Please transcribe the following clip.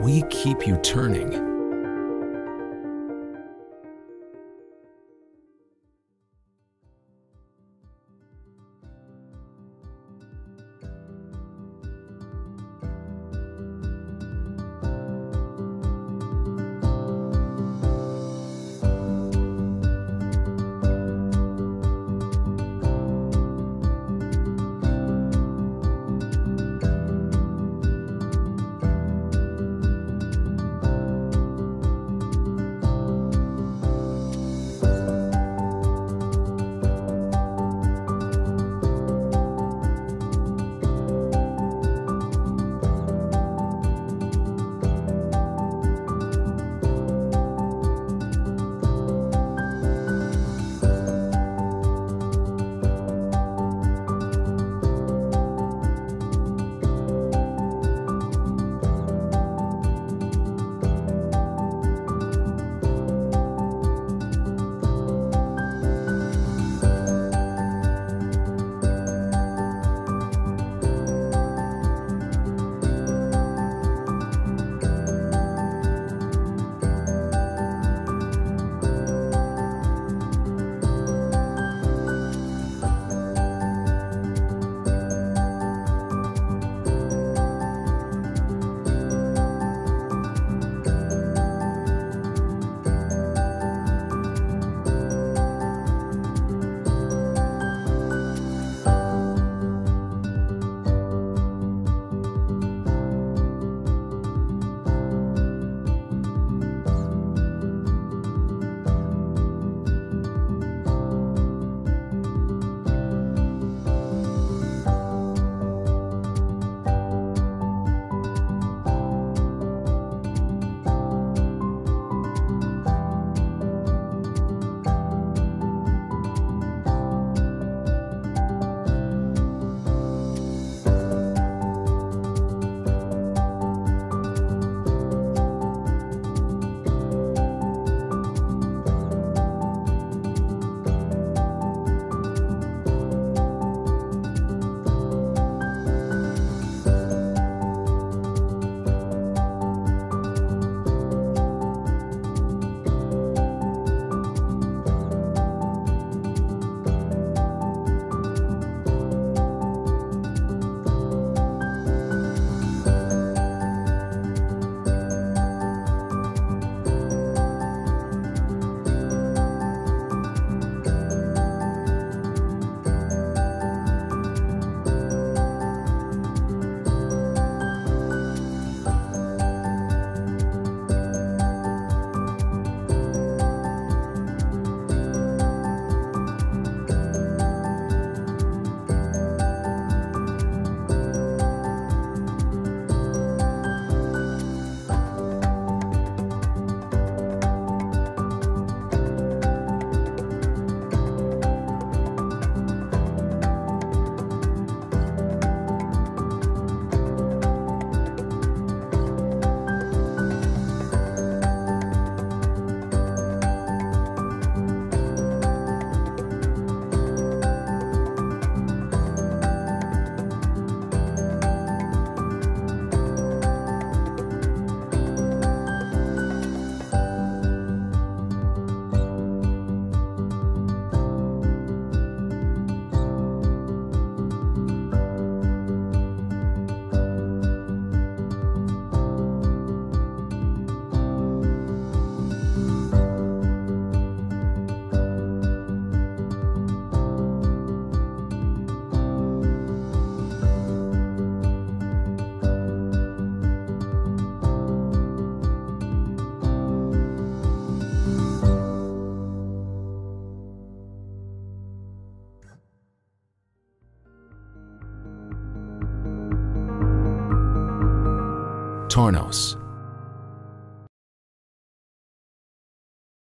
we keep you turning. Tornos,